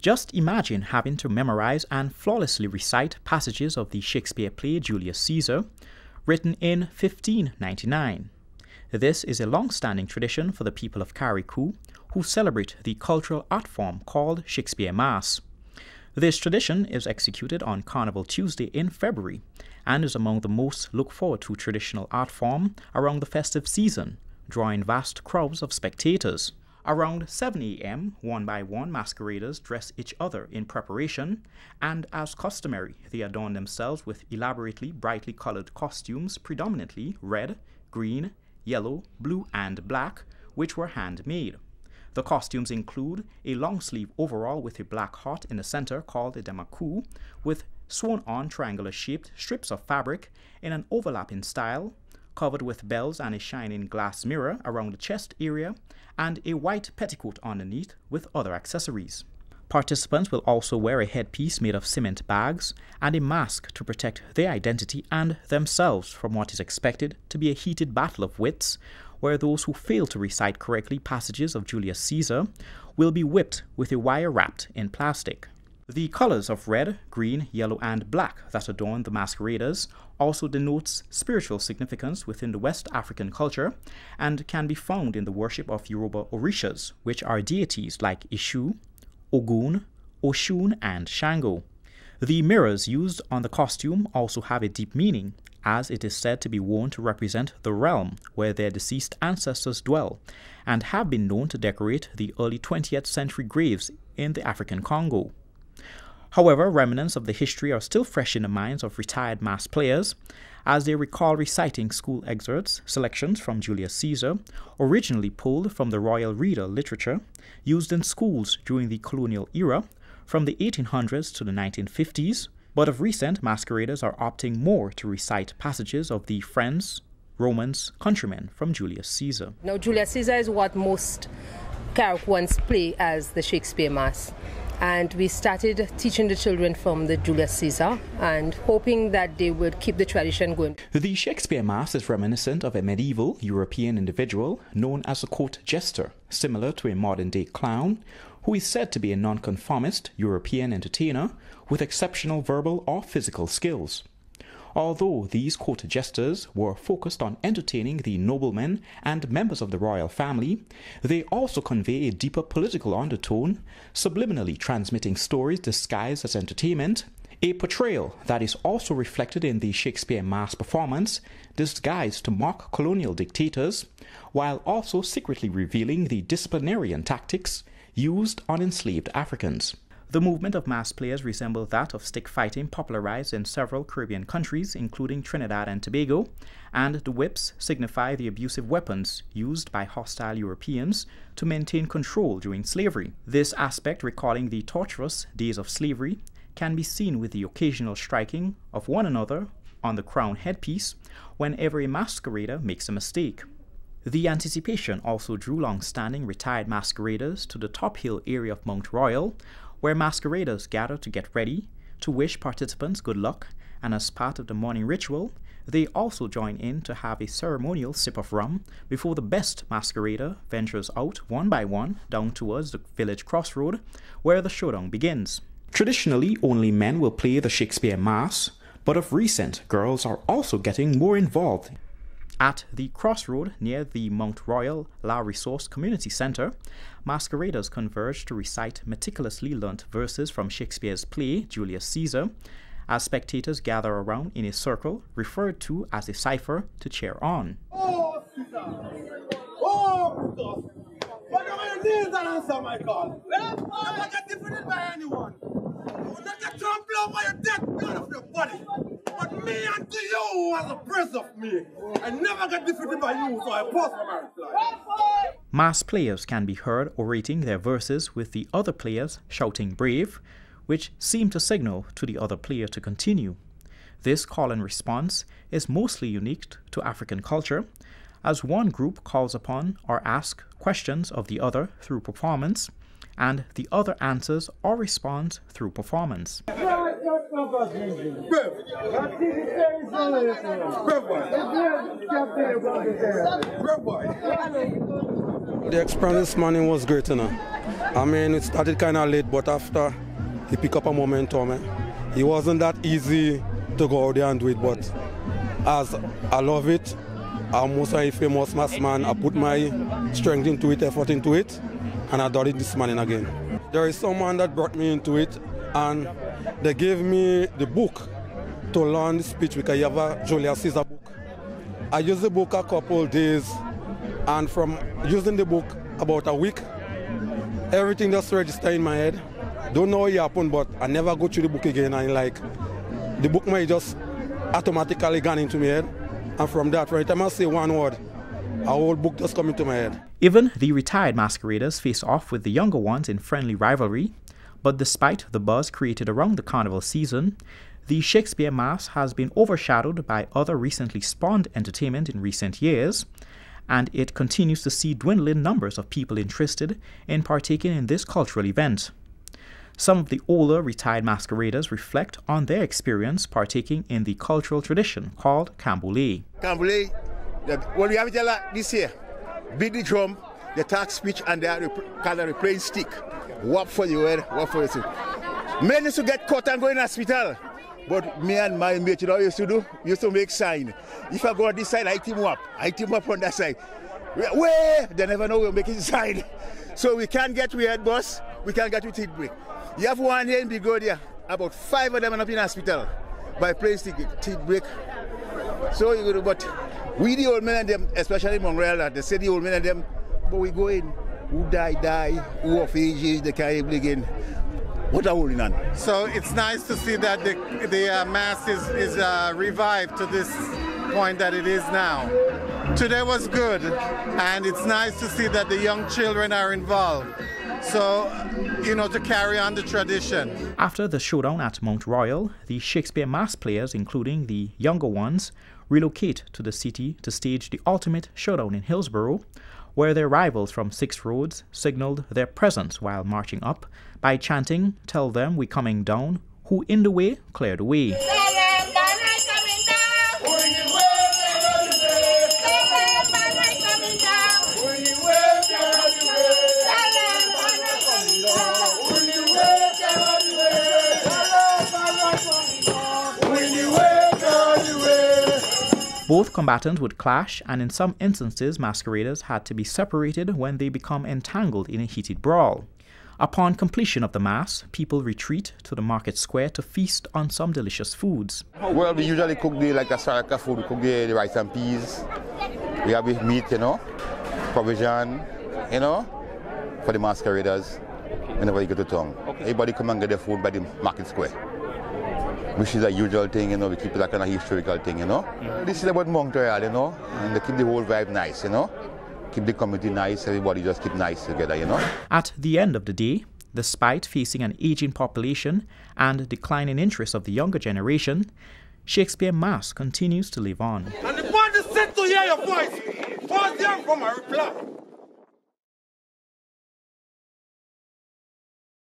Just imagine having to memorize and flawlessly recite passages of the Shakespeare play Julius Caesar, written in 1599. This is a long standing tradition for the people of Carriacou, who celebrate the cultural art form called Shakespeare Mas. This tradition is executed on Carnival Tuesday in February and is among the most looked forward to traditional art form around the festive season, drawing vast crowds of spectators. Around 7 a.m., one by one masqueraders dress each other in preparation, and as customary, they adorn themselves with elaborately brightly colored costumes, predominantly red, green, yellow, blue, and black, which were handmade. The costumes include a long sleeve overall with a black heart in the center called a demaku, with sewn on triangular shaped strips of fabric in an overlapping style, covered with bells and a shining glass mirror around the chest area, and a white petticoat underneath with other accessories. Participants will also wear a headpiece made of cement bags and a mask to protect their identity and themselves from what is expected to be a heated battle of wits, where those who fail to recite correctly passages of Julius Caesar will be whipped with a wire wrapped in plastic. The colors of red, green, yellow, and black that adorn the masqueraders also denotes spiritual significance within the West African culture and can be found in the worship of Yoruba Orishas, which are deities like Ishu, Ogun, Oshun, and Shango. The mirrors used on the costume also have a deep meaning, as it is said to be worn to represent the realm where their deceased ancestors dwell, and have been known to decorate the early 20th century graves in the African Congo. However, remnants of the history are still fresh in the minds of retired mass players, as they recall reciting school excerpts, selections from Julius Caesar, originally pulled from the Royal Reader literature used in schools during the colonial era from the 1800s to the 1950s, but of recent, masqueraders are opting more to recite passages of the friends, Romans, countrymen from Julius Caesar. Now, Julius Caesar is what most Carriacouans play as the Shakespeare Mas and we started teaching the children from the Julius Caesar and hoping that they would keep the tradition going. The Shakespeare Mas is reminiscent of a medieval European individual known as a court jester, similar to a modern day clown, who is said to be a nonconformist European entertainer with exceptional verbal or physical skills. Although these court jesters were focused on entertaining the noblemen and members of the royal family, they also convey a deeper political undertone, subliminally transmitting stories disguised as entertainment, a portrayal that is also reflected in the Shakespeare mas performance, disguised to mock colonial dictators, while also secretly revealing the disciplinarian tactics used on enslaved Africans. The movement of mass players resembles that of stick fighting popularized in several Caribbean countries, including Trinidad and Tobago, and the whips signify the abusive weapons used by hostile Europeans to maintain control during slavery. This aspect, recalling the torturous days of slavery, can be seen with the occasional striking of one another on the crown headpiece whenever a masquerader makes a mistake. The anticipation also drew long standing retired masqueraders to the top hill area of Mount Royal, where masqueraders gather to get ready, to wish participants good luck, and as part of the morning ritual, they also join in to have a ceremonial sip of rum before the best masquerader ventures out one by one down towards the village crossroad where the showdown begins. Traditionally, only men will play the Shakespeare Mas, but of recent, girls are also getting more involved at the crossroad near the Mount Royal La Resource Community Center, masqueraders converge to recite meticulously learnt verses from Shakespeare's play Julius Caesar, as spectators gather around in a circle referred to as a cipher to cheer on. Oh, Caesar! Oh, But your knees and answer my call. Never get defeated by anyone. You will not get trampled by your dead blood of your body. But me unto you as a of me. I never get defeated by you, so I for my. Mass players can be heard orating their verses with the other players shouting brave, which seem to signal to the other player to continue. This call and response is mostly unique to African culture, as one group calls upon or asks questions of the other through performance, and the other answers or responds through performance. The experience this morning was great enough. I mean, it started kind of late, but after he picked up a momentum, eh, it wasn't that easy to go out there and do it, but as I love it, I'm also a famous mass man. I put my strength into it, effort into it, and I done it this morning again. There is someone that brought me into it, and they gave me the book to learn speech because you have a Julius Caesar book. I used the book a couple days, and from using the book about a week, everything just registered in my head. Don't know what happened, but I never go through the book again. And like, the book might just automatically gone into my head. And from that, every time I say one word, a whole book just come into my head. Even the retired masqueraders face off with the younger ones in friendly rivalry. But despite the buzz created around the carnival season, the Shakespeare Mas has been overshadowed by other recently spawned entertainment in recent years, and it continues to see dwindling numbers of people interested in partaking in this cultural event. Some of the older retired masqueraders reflect on their experience partaking in the cultural tradition called Canboulay. Canboulay, what we have this year, beat the drum, the tax speech, and the of playing stick. What for you, eh? what for you. Men used to get caught and go in hospital. But me and my mate, you know, used to do, used to make sign. If I go on this side, I team up. I team up on that side. Where? They never know we're making sign. So we can't get weird, boss. We can't get with teeth break. You have one here in Bigodia, about five of them are up in hospital by place teeth break. So you go, but we the old men and them, especially Monreal, they say the old men and them, but we go in, who die, die, who of age, they can't able again. What are holding on? So it's nice to see that the, the uh, mass is, is uh, revived to this point that it is now. Today was good, and it's nice to see that the young children are involved. So, you know, to carry on the tradition. After the showdown at Mount Royal, the Shakespeare Mas players, including the younger ones, relocate to the city to stage the ultimate showdown in Hillsborough, where their rivals from Six Roads signaled their presence while marching up by chanting, Tell them we coming down, who in the way cleared the way. Both combatants would clash, and in some instances, masqueraders had to be separated when they become entangled in a heated brawl. Upon completion of the Mass, people retreat to the market square to feast on some delicious foods. Well, we usually cook the, like a saraka food, we cook the, the rice and peas. We have meat, you know, provision, you know, for the masqueraders whenever you go to town. Okay. Everybody come and get their food by the market square which is a usual thing, you know, we keep that kind of historical thing, you know. Mm-hmm. This is about Montreal, you know, and they keep the whole vibe nice, you know. Keep the community nice, everybody just keep nice together, you know. At the end of the day, despite facing an aging population and declining interest of the younger generation, Shakespeare Mas continues to live on. And the band is sent to hear your voice. Pause them from a reply.